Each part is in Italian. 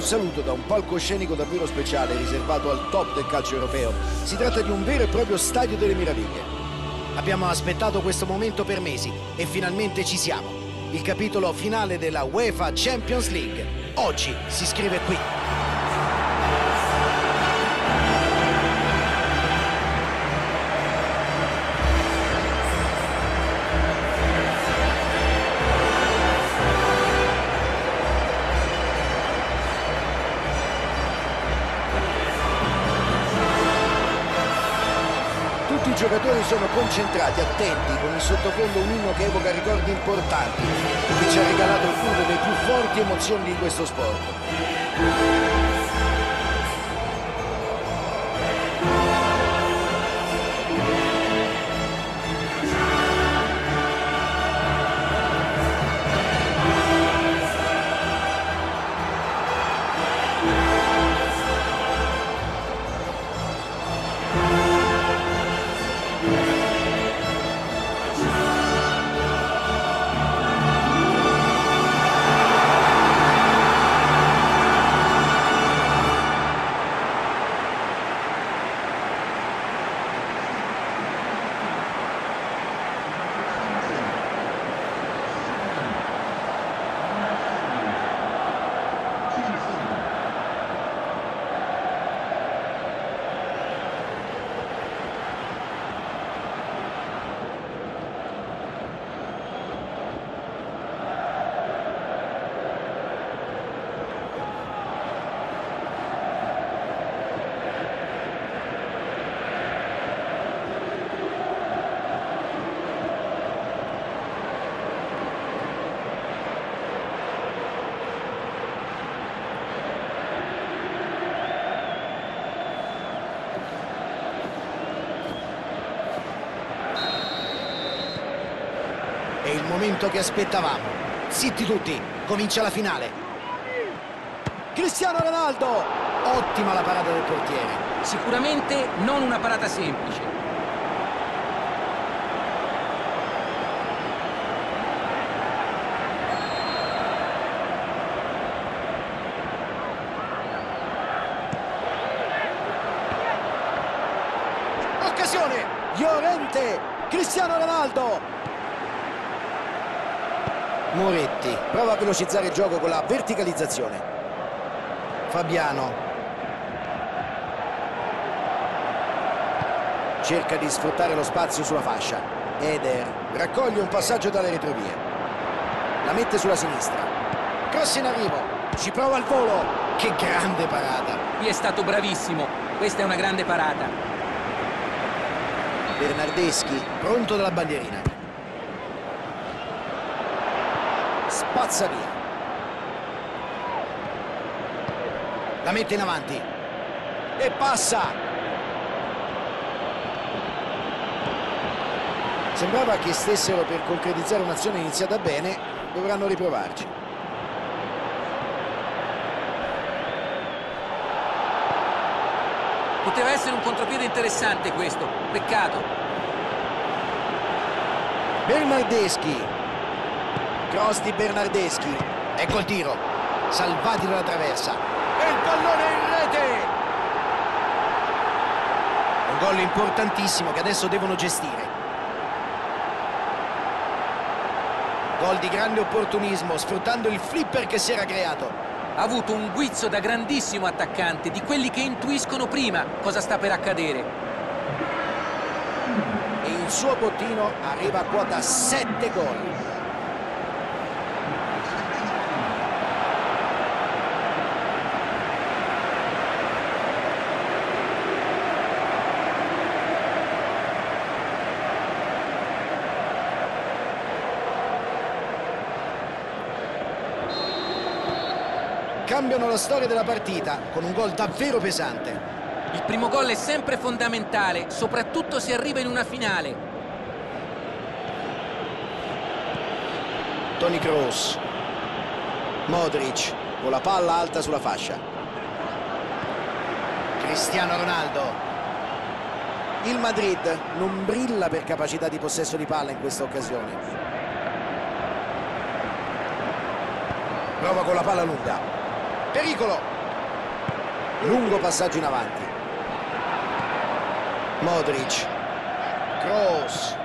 un saluto da un palcoscenico davvero speciale riservato al top del calcio europeo. Si tratta di un vero e proprio stadio delle meraviglie. Abbiamo aspettato questo momento per mesi e finalmente ci siamo. Il capitolo finale della UEFA Champions League. Oggi si scrive qui. I giocatori sono concentrati, attenti, con in sottofondo un inno che evoca ricordi importanti, che ci ha regalato una delle più forti emozioni di questo sport. Momento che aspettavamo. Zitti tutti, comincia la finale. Cristiano Ronaldo! Ottima la parata del portiere. Sicuramente non una parata semplice. Occasione! Llorente! Cristiano Ronaldo! Moretti prova a velocizzare il gioco con la verticalizzazione. Fabiano cerca di sfruttare lo spazio sulla fascia. Eder raccoglie un passaggio dalle retrovie. La mette sulla sinistra. Cross in arrivo. Ci prova al volo. Che grande parata. Qui è stato bravissimo. Questa è una grande parata. Bernardeschi pronto dalla bandierina. Spazza via. La mette in avanti. E passa. Sembrava che stessero per concretizzare un'azione iniziata bene, dovranno riprovarci. Poteva essere un contropiede interessante questo. Peccato. Bernardeschi. Cross di Bernardeschi. Ecco il tiro. Salvati dalla traversa. E il pallone in rete. Un gol importantissimo che adesso devono gestire. Gol di grande opportunismo, sfruttando il flipper che si era creato. Ha avuto un guizzo da grandissimo attaccante, di quelli che intuiscono prima cosa sta per accadere. E il suo bottino arriva a quota 7 gol. Cambiano la storia della partita con un gol davvero pesante. Il primo gol è sempre fondamentale, soprattutto se arriva in una finale. Toni Kroos. Modric con la palla alta sulla fascia. Cristiano Ronaldo. Il Madrid non brilla per capacità di possesso di palla in questa occasione. Prova con la palla lunga. Pericolo. Lungo passaggio in avanti. Modric. Kroos.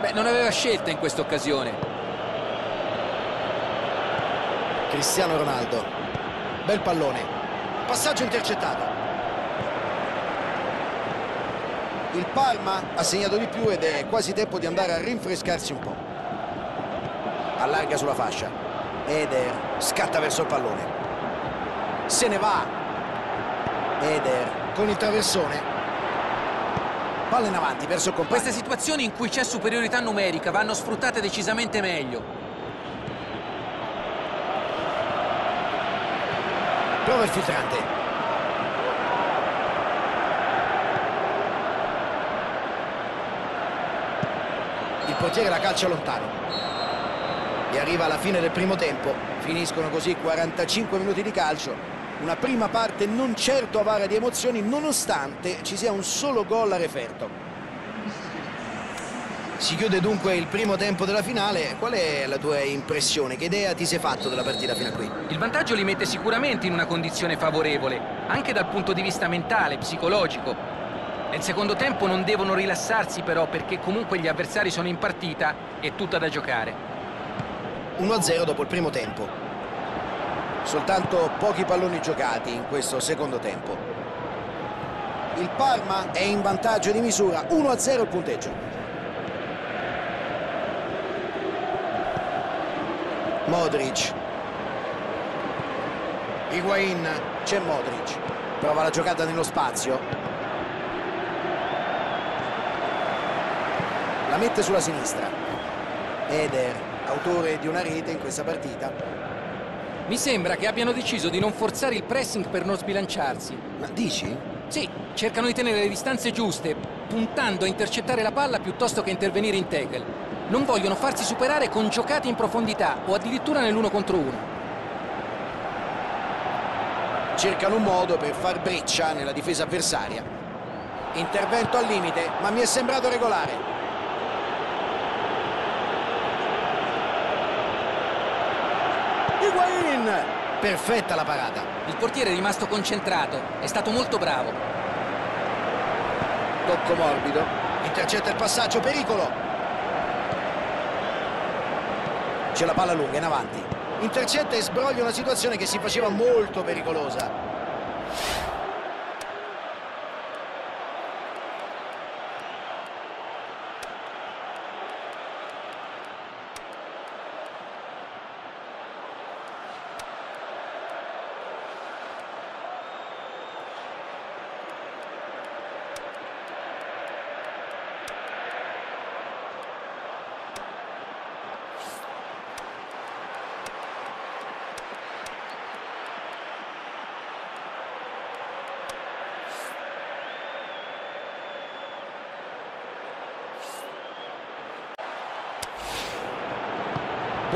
Beh, non aveva scelta in questa occasione. Cristiano Ronaldo. Bel pallone. Passaggio intercettato. Il Parma ha segnato di più ed è quasi tempo di andare a rinfrescarsi un po'. Allarga sulla fascia. Eder scatta verso il pallone. Se ne va. Eder con il traversone. Palla in avanti verso il compagno. Queste situazioni in cui c'è superiorità numerica vanno sfruttate decisamente meglio. Prova il filtrante. Il portiere la calcia lontano. E arriva alla fine del primo tempo. Finiscono così 45 minuti di calcio. Una prima parte non certo avara di emozioni nonostante ci sia un solo gol a referto. Si chiude dunque il primo tempo della finale. Qual è la tua impressione? Che idea ti sei fatto della partita fino a qui? Il vantaggio li mette sicuramente in una condizione favorevole, anche dal punto di vista mentale, psicologico. Nel secondo tempo non devono rilassarsi però perché comunque gli avversari sono in partita e tutta da giocare. 1-0 dopo il primo tempo. Soltanto pochi palloni giocati in questo secondo tempo. Il Parma è in vantaggio di misura, 1-0 il punteggio. Modric. Higuain, c'è Modric. Prova la giocata nello spazio. La mette sulla sinistra. Eder, autore di una rete in questa partita. Mi sembra che abbiano deciso di non forzare il pressing per non sbilanciarsi. Ma dici? Sì, cercano di tenere le distanze giuste, puntando a intercettare la palla piuttosto che intervenire in tackle. Non vogliono farsi superare con giocate in profondità o addirittura nell'uno contro uno. Cercano un modo per far breccia nella difesa avversaria. Intervento al limite, ma mi è sembrato regolare. Higuain! Perfetta la parata. Il portiere è rimasto concentrato, è stato molto bravo. Tocco morbido. Intercetta il passaggio, pericolo. C'è la palla lunga in avanti. Intercetta e sbroglia una situazione che si faceva molto pericolosa.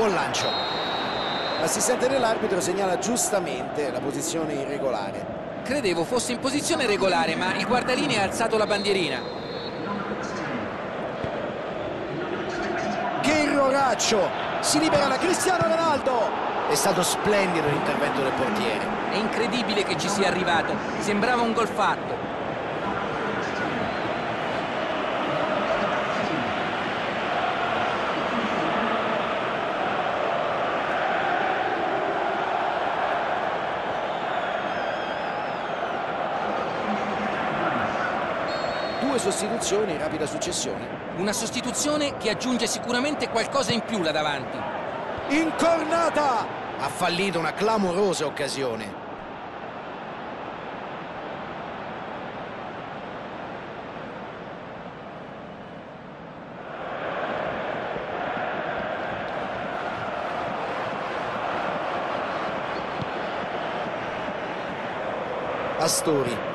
Buon lancio. L'assistente dell'arbitro segnala giustamente la posizione irregolare. Credevo fosse in posizione regolare, ma il guardalinea ha alzato la bandierina. Che irroraccio! Si libera la Cristiano Ronaldo! È stato splendido l'intervento del portiere. È incredibile che ci sia arrivato. Sembrava un gol fatto. Sostituzioni in rapida successione. Una sostituzione che aggiunge sicuramente qualcosa in più là davanti. Incornata! Ha fallito una clamorosa occasione. Astori.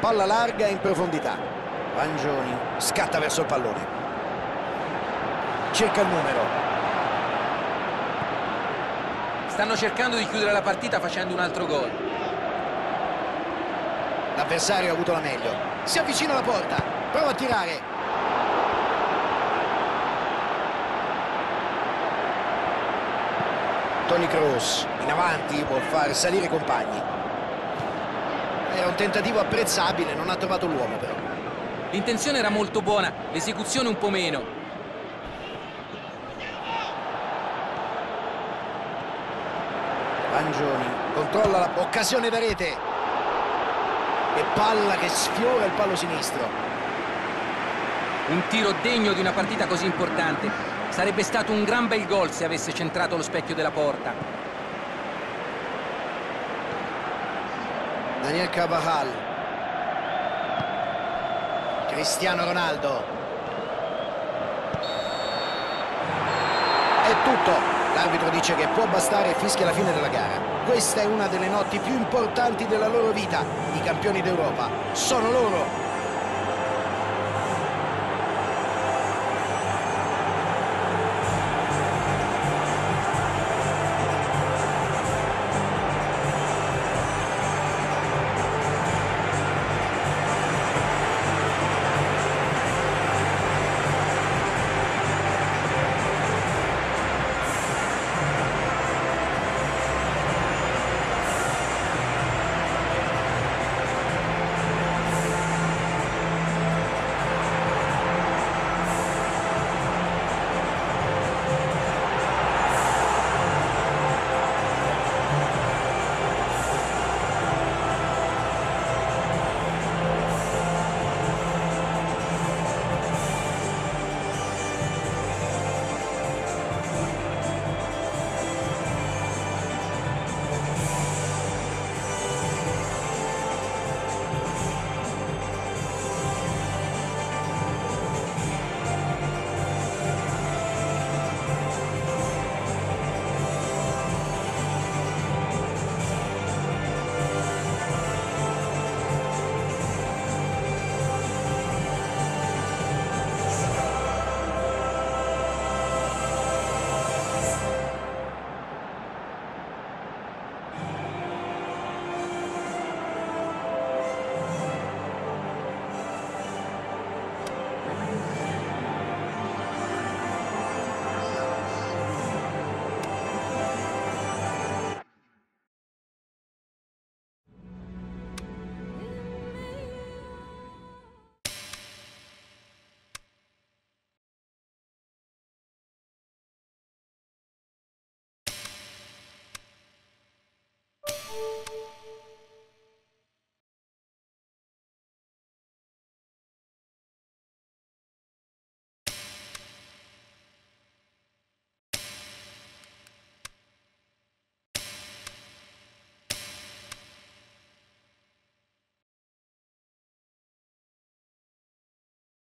Palla larga in profondità. Vangioni scatta verso il pallone. Cerca il numero. Stanno cercando di chiudere la partita facendo un altro gol. L'avversario ha avuto la meglio. Si avvicina alla porta. Prova a tirare. Tony Kroos in avanti vuol far salire i compagni. Un tentativo apprezzabile, non ha trovato l'uomo però. L'intenzione era molto buona, l'esecuzione un po' meno. Bangioni controlla la occasione da rete e palla che sfiora il palo sinistro. Un tiro degno di una partita così importante. Sarebbe stato un gran bel gol se avesse centrato lo specchio della porta. Daniel Carvajal. Cristiano Ronaldo. È tutto. L'arbitro dice che può bastare e fischia la fine della gara. Questa è una delle notti più importanti della loro vita. I campioni d'Europa sono loro